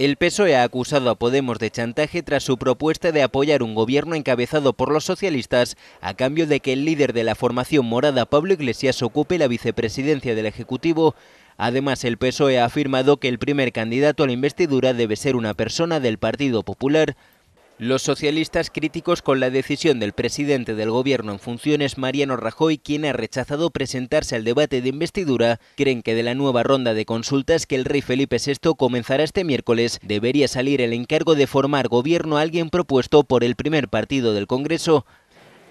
El PSOE ha acusado a Podemos de chantaje tras su propuesta de apoyar un gobierno encabezado por los socialistas a cambio de que el líder de la formación morada, Pablo Iglesias, ocupe la vicepresidencia del Ejecutivo. Además, el PSOE ha afirmado que el primer candidato a la investidura debe ser una persona del Partido Popular. Los socialistas críticos con la decisión del presidente del gobierno en funciones, Mariano Rajoy, quien ha rechazado presentarse al debate de investidura, creen que de la nueva ronda de consultas que el rey Felipe VI comenzará este miércoles, debería salir el encargo de formar gobierno a alguien propuesto por el primer partido del Congreso.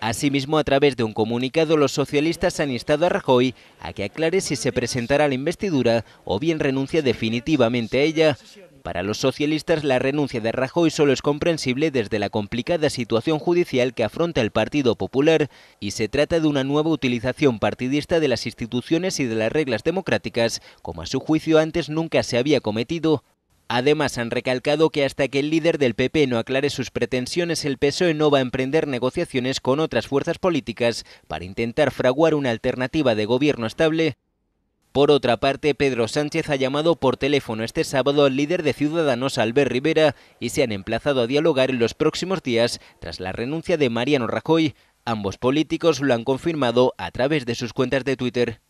Asimismo, a través de un comunicado, los socialistas han instado a Rajoy a que aclare si se presentará a la investidura o bien renuncia definitivamente a ella. Para los socialistas, la renuncia de Rajoy solo es comprensible desde la complicada situación judicial que afronta el Partido Popular y se trata de una nueva utilización partidista de las instituciones y de las reglas democráticas, como a su juicio antes nunca se había cometido. Además, han recalcado que hasta que el líder del PP no aclare sus pretensiones, el PSOE no va a emprender negociaciones con otras fuerzas políticas para intentar fraguar una alternativa de gobierno estable. Por otra parte, Pedro Sánchez ha llamado por teléfono este sábado al líder de Ciudadanos, Albert Rivera, y se han emplazado a dialogar en los próximos días tras la renuncia de Mariano Rajoy. Ambos políticos lo han confirmado a través de sus cuentas de Twitter.